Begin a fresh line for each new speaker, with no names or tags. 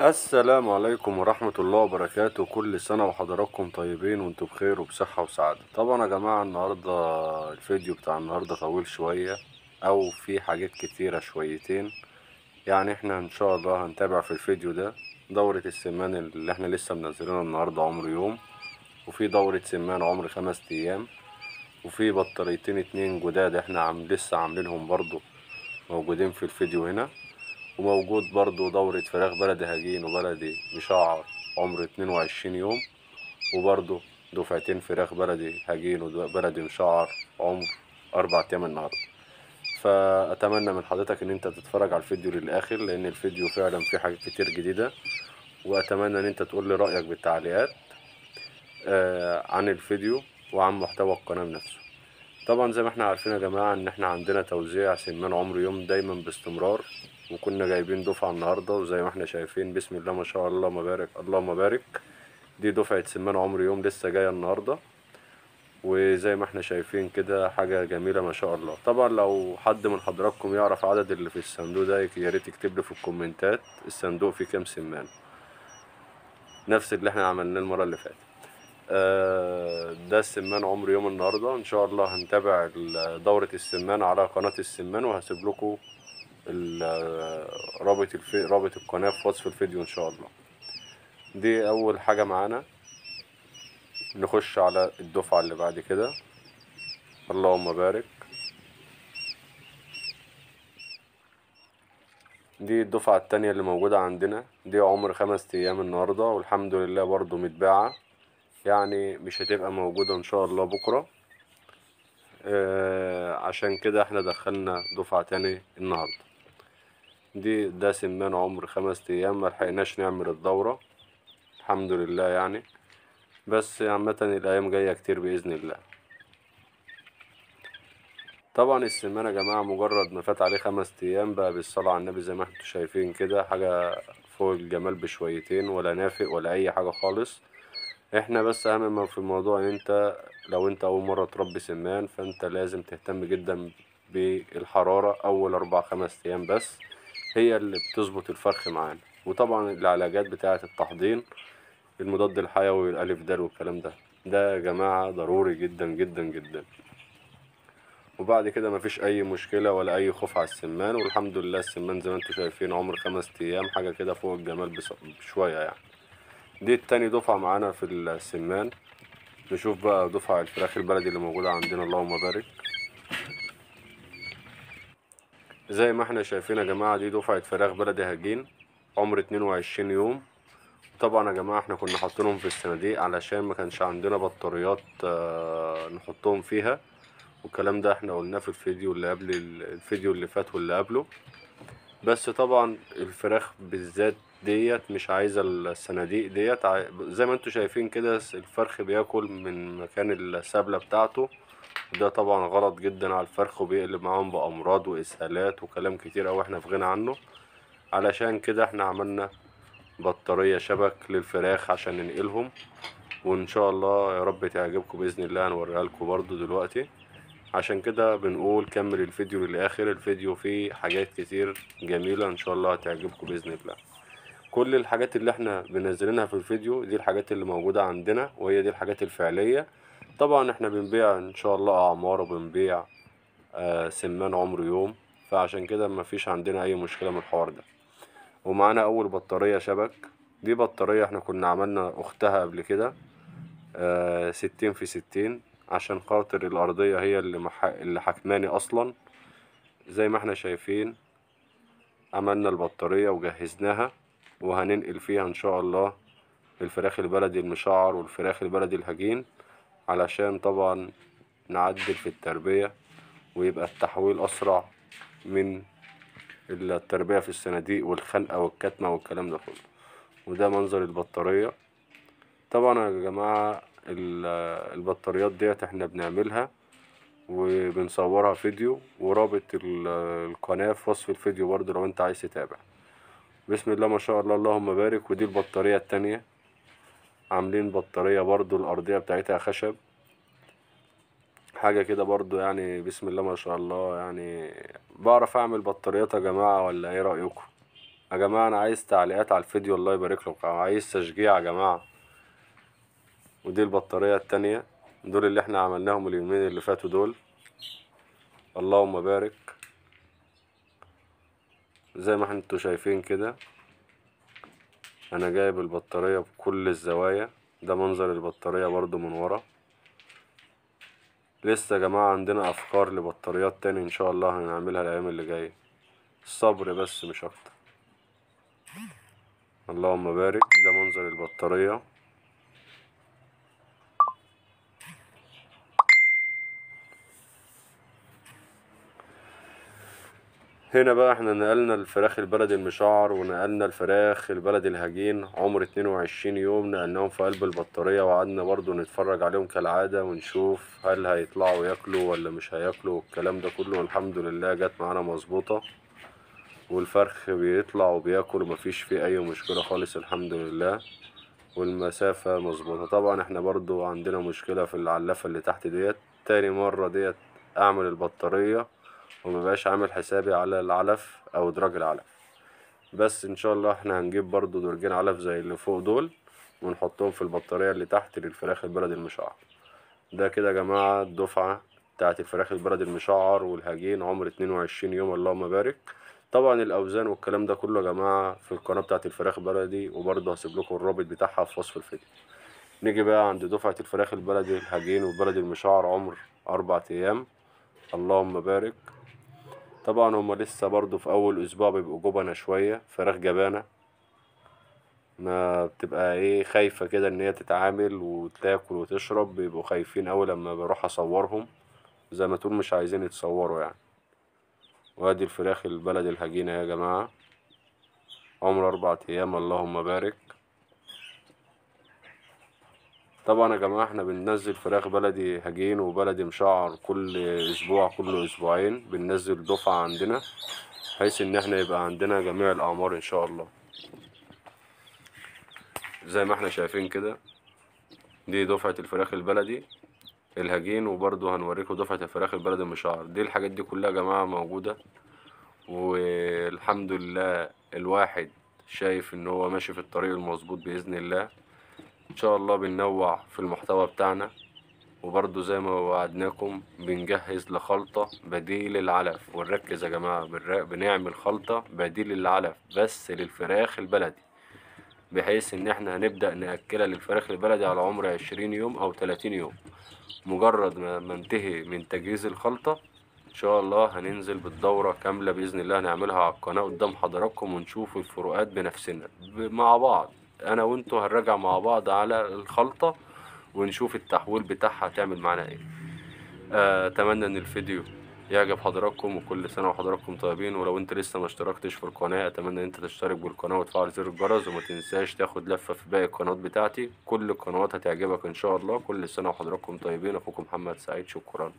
السلام عليكم ورحمة الله وبركاته. كل سنة وحضراتكم طيبين وأنتم بخير وبصحة وسعادة. طبعا يا جماعة النهاردة الفيديو بتاع النهاردة طويل شوية أو في حاجات كتيرة شويتين. يعني إحنا إن شاء الله هنتابع في الفيديو ده دورة السمان اللي إحنا لسه منزلينها النهاردة عمر يوم وفي دورة سمان عمر خمس أيام وفي بطاريتين اتنين جداد إحنا عم لسه عاملينهم برضو موجودين في الفيديو هنا. وموجود برضو دورة فراخ بلدي هجين وبلدي مشعر عمر اتنين وعشرين يوم وبرضو دفعتين فراخ بلدي هجين وبلدي مشعر عمر أربع أيام النهاردة فأتمنى من حضرتك إن أنت تتفرج على الفيديو للآخر لأن الفيديو فعلا فيه حاجات كتير جديدة. وأتمنى إن أنت تقول لي رأيك بالتعليقات آه عن الفيديو وعن محتوى القناة نفسه طبعا زي ما إحنا عارفين يا جماعة إن إحنا عندنا توزيع سمان عمر يوم دايما باستمرار. وكنا جايبين دفعة النهاردة وزي ما إحنا شايفين بسم الله ما شاء الله ما بارك اللهم بارك. دي دفعة سمان عمر يوم لسه جاية النهاردة. وزي ما إحنا شايفين كده حاجة جميلة ما شاء الله. طبعا لو حد من حضراتكم يعرف عدد اللي في الصندوق ده يا ريت يكتب لي في الكومنتات. الصندوق فيه كام سمان؟ نفس اللي إحنا عملناه المرة اللي فاتت. آه، ده السمان عمر يوم النهاردة. إن شاء الله هنتابع دورة السمان على قناة السمان وهسيب لكم رابط الفي... رابط القناة في وصف الفيديو إن شاء الله. دي أول حاجة معانا. نخش على الدفعة اللي بعد كده. اللهم بارك. دي الدفعة التانية اللي موجودة عندنا. دي عمر خمس أيام النهاردة والحمد لله برضو متباعة. يعني مش هتبقى موجودة إن شاء الله بكرة. آه عشان كده إحنا دخلنا دفعة تاني النهاردة. دي ده سمان عمر خمس أيام ملحقناش نعمل الدورة الحمد لله يعني. بس عامة الأيام جاية كتير بإذن الله. طبعا السمان يا جماعة مجرد ما فات عليه خمس أيام بقى بالصلاة على النبي زي ما أنتوا شايفين كده حاجة فوق الجمال بشويتين ولا نافق ولا أي حاجة خالص. إحنا بس أهم ما في الموضوع إن أنت لو أنت أول مرة تربي سمان فأنت لازم تهتم جدا بالحرارة أول أربع خمس أيام بس. هي اللي بتظبط الفرخ معانا. وطبعا العلاجات بتاعة التحضير المضاد الحيوي الألف دال والكلام ده. ده يا جماعة ضروري جدا جدا جدا. وبعد كده مفيش أي مشكلة ولا أي خوف على السمان. والحمد لله السمان زي ما أنتوا شايفين عمر خمس أيام حاجة كده فوق الجمال بشوية يعني. دي التاني دفعة معانا في السمان. نشوف بقى دفعة الفراخ البلدي اللي موجودة عندنا اللهم بارك. زي ما إحنا شايفين يا جماعة دي دفعة فراخ بلدي هجين عمر اتنين وعشرين يوم. طبعا يا جماعة إحنا كنا حاطينهم في الصناديق علشان ما كانش عندنا بطاريات آه، نحطهم فيها. والكلام ده إحنا قلناه في الفيديو اللي قبل الفيديو اللي فات واللي قبله. بس طبعا الفراخ بالذات ديت مش عايزة الصناديق ديت زي ما أنتوا شايفين كده الفرخ بياكل من مكان السبلة بتاعته. ده طبعا غلط جدا على الفرخ وبيقلب معاهم بأمراض وإسهالات وكلام كتير أوي إحنا في غنى عنه. علشان كده إحنا عملنا بطارية شبك للفراخ عشان ننقلهم وإن شاء الله يا رب تعجبكم بإذن الله هنوريها لكم برضو دلوقتي. عشان كده بنقول كمل الفيديو للآخر الفيديو فيه حاجات كتير جميلة إن شاء الله هتعجبكم بإذن الله. كل الحاجات اللي إحنا بنزلينها في الفيديو دي الحاجات اللي موجودة عندنا وهي دي الحاجات الفعلية. طبعا إحنا بنبيع إن شاء الله أعمار وبنبيع آه سمان عمر يوم فعشان كده مفيش عندنا أي مشكلة من الحوار ده. ومعانا أول بطارية شبك دي بطارية إحنا كنا عملنا أختها قبل كده آه ستين في ستين عشان خاطر الأرضية هي اللي, مح... اللي حكماني أصلا. زي ما إحنا شايفين عملنا البطارية وجهزناها وهننقل فيها إن شاء الله الفراخ البلدي المشعر والفراخ البلدي الهجين. علشان طبعا نعدل في التربية ويبقى التحويل أسرع من التربية في الصناديق والخنقة والكتمة والكلام ده كله. وده منظر البطارية. طبعا يا جماعة ال- البطاريات ديت إحنا بنعملها وبنصورها فيديو ورابط ال- القناة في وصف الفيديو برضه لو أنت عايز تتابع. بسم الله ما شاء الله اللهم بارك. ودي البطارية التانية. عاملين بطارية برضه الأرضية بتاعتها خشب. حاجة كده برضو يعني بسم الله ما شاء الله يعني بعرف أعمل بطاريات يا جماعة ولا إيه رأيكم؟ يا جماعة أنا عايز تعليقات على الفيديو الله يبارك لكم. عايز تشجيع يا جماعة. ودي البطارية التانية. دول اللي إحنا عملناهم اليومين اللي فاتوا دول. اللهم بارك. زي ما أنتوا شايفين كده. أنا جايب البطارية بكل الزوايا ده منظر البطارية برضو من ورا. لسه يا جماعة عندنا أفكار لبطاريات تاني إن شاء الله هنعملها الأيام اللي جاية. الصبر بس مش أكتر. اللهم بارك ده منظر البطارية. هنا بقى إحنا نقلنا الفراخ البلدي المشعر ونقلنا الفراخ البلدي الهجين عمر اتنين وعشرين يوم نقلناهم في قلب البطارية وقعدنا برضو نتفرج عليهم كالعادة ونشوف هل هيطلعوا ياكلوا ولا مش هياكلوا والكلام ده كله والحمد لله جت معانا مظبوطة والفرخ بيطلع وبياكل ومفيش فيه أي مشكلة خالص الحمد لله والمسافة مظبوطة. طبعا إحنا برضو عندنا مشكلة في العلافة اللي تحت ديت تاني مرة ديت أعمل البطارية ومبقاش عامل حسابي على العلف أو دراج العلف. بس إن شاء الله إحنا هنجيب برضو درجين علف زي اللي فوق دول ونحطهم في البطارية اللي تحت للفراخ البلدي المشعر. ده كده يا جماعة الدفعة بتاعت الفراخ البلدي المشعر والهجين عمر اتنين وعشرين يوم اللهم بارك. طبعا الأوزان والكلام ده كله يا جماعة في القناة بتاعت الفراخ البلدي وبرضه هسيب لكم الرابط بتاعها في وصف الفيديو. نيجي بقى عند دفعة الفراخ البلدي الهجين والبلدي المشعر عمر أربع أيام. اللهم بارك. طبعا هما لسه برضو في أول أسبوع بيبقوا جبنة شوية فراخ جبانة. ما بتبقى إيه خايفة كده إن هي تتعامل وتاكل وتشرب بيبقوا خايفين أوي لما بروح أصورهم. زي ما تقول مش عايزين يتصوروا يعني. وأدي الفراخ البلدي الهجينة يا جماعة. عمر أربع أيام اللهم بارك. طبعا يا جماعة إحنا بننزل فراخ بلدي هجين وبلدي مشعر كل أسبوع كل أسبوعين بننزل دفعة عندنا بحيث إن إحنا يبقى عندنا جميع الأعمار إن شاء الله. زي ما إحنا شايفين كده دي دفعة الفراخ البلدي الهجين وبرضو هنوريكم دفعة الفراخ البلدي المشعر. دي الحاجات دي كلها يا جماعة موجودة والحمد لله الواحد شايف إن هو ماشي في الطريق المظبوط بإذن الله. إن شاء الله بننوع في المحتوى بتاعنا وبرضو زي ما وعدناكم بنجهز لخلطة بديل العلف. ونركز يا جماعة بنعمل خلطة بديل للعلف بس للفراخ البلدي بحيث إن إحنا هنبدأ نأكلها للفراخ البلدي على عمر عشرين يوم أو تلاتين يوم. مجرد ما انتهي من تجهيز الخلطة إن شاء الله هننزل بالدورة كاملة بإذن الله هنعملها على القناة قدام حضراتكم ونشوف الفروقات بنفسنا مع بعض. أنا وأنتوا هنراجع مع بعض على الخلطة ونشوف التحويل بتاعها هتعمل معانا إيه. آه، أتمنى إن الفيديو يعجب حضراتكم وكل سنة وحضراتكم طيبين ولو أنت لسه ما اشتركتش في القناة أتمنى إن أنت تشترك بالقناة وتفعل زر الجرس وما تنساش تاخد لفة في باقي القنوات بتاعتي. كل القنوات هتعجبك إن شاء الله. كل سنة وحضراتكم طيبين. اخوكم محمد سعيد شكرا.